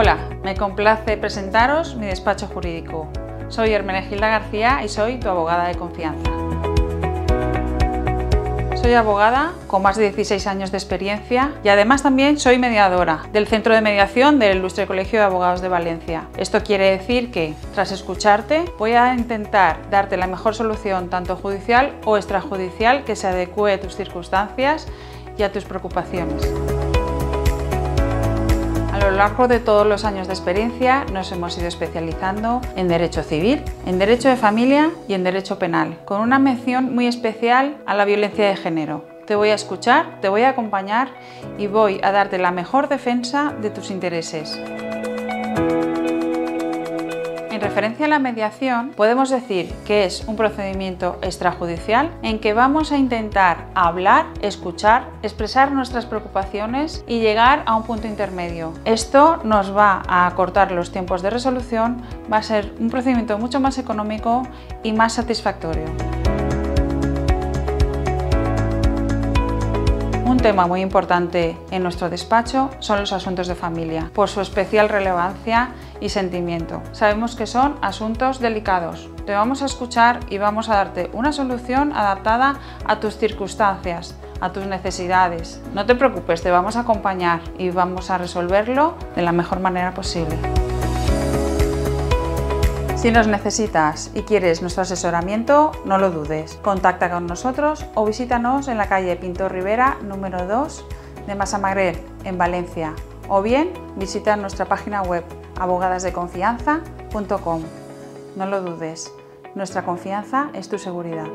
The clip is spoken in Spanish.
Hola, me complace presentaros mi despacho jurídico. Soy Hermenegilda García y soy tu abogada de confianza. Soy abogada con más de 16 años de experiencia y además también soy mediadora del Centro de Mediación del Ilustre Colegio de Abogados de Valencia. Esto quiere decir que, tras escucharte, voy a intentar darte la mejor solución tanto judicial o extrajudicial que se adecue a tus circunstancias y a tus preocupaciones. Largo de todos los años de experiencia nos hemos ido especializando en Derecho Civil, en Derecho de Familia y en Derecho Penal, con una mención muy especial a la violencia de género. Te voy a escuchar, te voy a acompañar y voy a darte la mejor defensa de tus intereses. En referencia a la mediación, podemos decir que es un procedimiento extrajudicial en que vamos a intentar hablar, escuchar, expresar nuestras preocupaciones y llegar a un punto intermedio. Esto nos va a acortar los tiempos de resolución, va a ser un procedimiento mucho más económico y más satisfactorio. Tema muy importante en nuestro despacho son los asuntos de familia, por su especial relevancia y sentimiento. Sabemos que son asuntos delicados. Te vamos a escuchar y vamos a darte una solución adaptada a tus circunstancias, a tus necesidades. No te preocupes, te vamos a acompañar y vamos a resolverlo de la mejor manera posible. Si nos necesitas y quieres nuestro asesoramiento, no lo dudes. Contacta con nosotros o visítanos en la calle Pintor Rivera número 2 de Masamagrel, en Valencia. O bien visita nuestra página web abogadasdeconfianza.com. No lo dudes, nuestra confianza es tu seguridad.